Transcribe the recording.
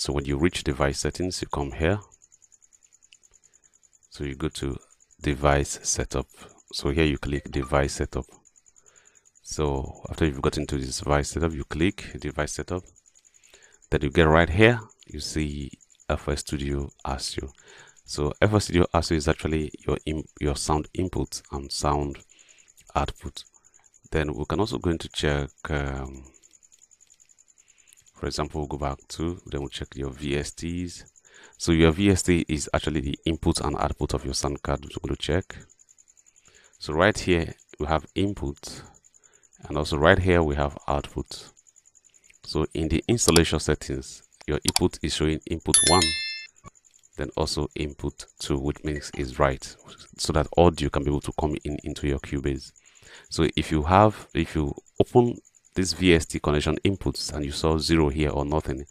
so when you reach device settings you come here. So you go to device setup. So here you click device setup. So after you've got into this device setup you click device setup. Then you get right here. You see FL Studio ASIO so FL Studio ASIO is actually your your sound input and sound output. Then we can also go into check um, for example we'll go back to then we'll check your VSTs so your VST is actually the input and output of your sound card we're going to check. So right here we have input and also right here we have output. So in the installation settings your input is showing input 1 then also input 2 which means is right so that audio can be able to come in into your Cubase. So if you have if you open this VST connection inputs and you saw zero here or nothing